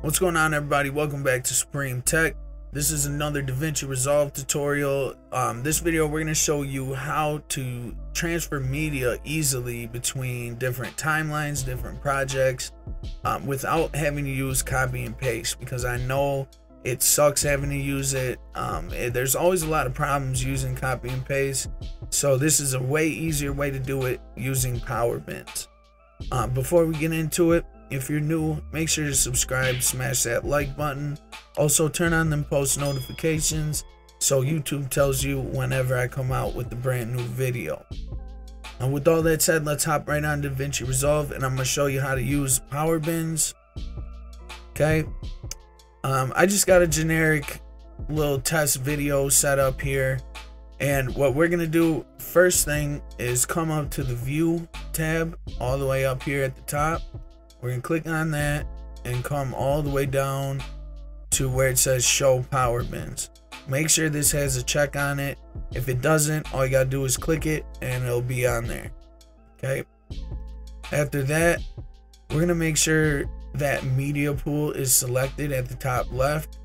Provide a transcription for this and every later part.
What's going on everybody? Welcome back to Supreme Tech. This is another DaVinci Resolve tutorial. Um, this video we're going to show you how to transfer media easily between different timelines, different projects um, without having to use copy and paste because I know it sucks having to use it. Um, it. There's always a lot of problems using copy and paste. So this is a way easier way to do it using Power Bins. Uh, before we get into it, if you're new, make sure to subscribe, smash that like button. Also, turn on them post notifications so YouTube tells you whenever I come out with a brand new video. And with all that said, let's hop right on to DaVinci Resolve and I'm going to show you how to use power bins. Okay. Um, I just got a generic little test video set up here. And what we're going to do first thing is come up to the view tab all the way up here at the top we're gonna click on that and come all the way down to where it says show power bins. Make sure this has a check on it. If it doesn't, all you gotta do is click it and it'll be on there. Okay. After that, we're gonna make sure that media pool is selected at the top left.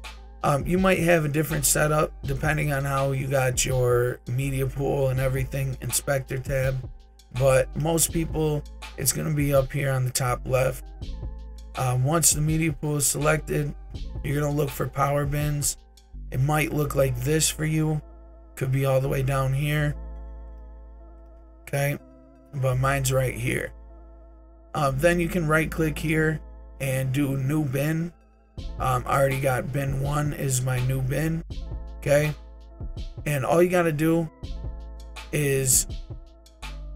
Um, you might have a different setup depending on how you got your media pool and everything inspector tab but most people it's going to be up here on the top left. Um, once the media pool is selected you're going to look for power bins. It might look like this for you. Could be all the way down here. Okay? But mine's right here. Um, then you can right click here and do new bin. Um, I already got bin one is my new bin. Okay? And all you got to do is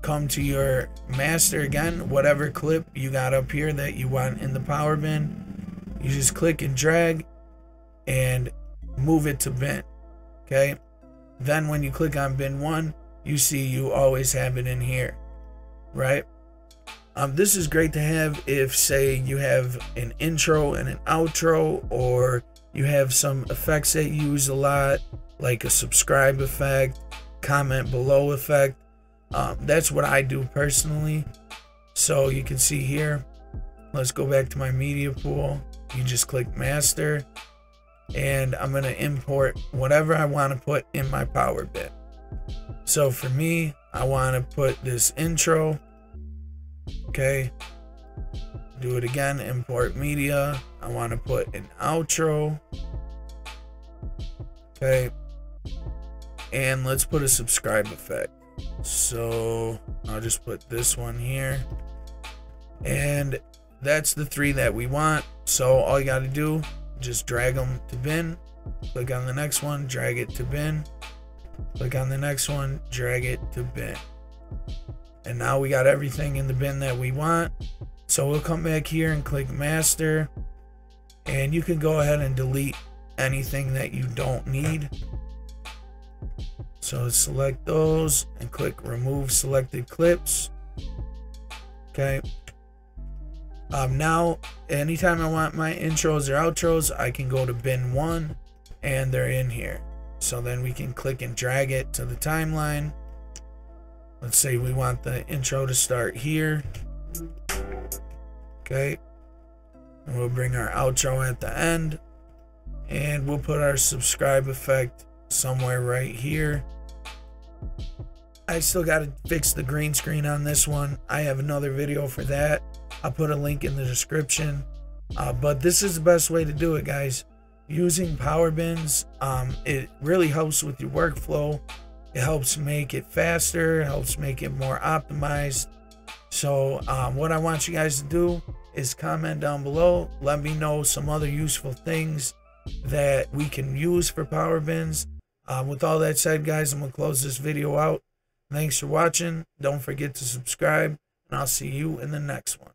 come to your master again, whatever clip you got up here that you want in the power bin. You just click and drag and move it to bin. Okay. Then when you click on bin one, you see you always have it in here. Right. Um, this is great to have if, say, you have an intro and an outro, or you have some effects that you use a lot, like a subscribe effect, comment below effect. Um, that's what I do personally. So you can see here, let's go back to my media pool. You just click master and I'm going to import whatever I want to put in my power bin. So for me, I want to put this intro. Okay. Do it again, import media. I want to put an outro. Okay. And let's put a subscribe effect. So I'll just put this one here. And that's the three that we want. So all you got to do, just drag them to bin. Click on the next one, drag it to bin. Click on the next one, drag it to bin. And now we got everything in the bin that we want. So we'll come back here and click master. And you can go ahead and delete anything that you don't need. So select those and click remove selected clips. Okay. Um, now, anytime I want my intros or outros, I can go to bin one and they're in here. So then we can click and drag it to the timeline. Let's say we want the intro to start here. Okay. And we'll bring our outro at the end. And we'll put our subscribe effect somewhere right here. I still got to fix the green screen on this one. I have another video for that. I'll put a link in the description. Uh, but this is the best way to do it, guys. Using power bins, um, it really helps with your workflow. It helps make it faster, helps make it more optimized. So, um, what I want you guys to do is comment down below. Let me know some other useful things that we can use for power bins. Uh, with all that said, guys, I'm going to close this video out. Thanks for watching. Don't forget to subscribe, and I'll see you in the next one.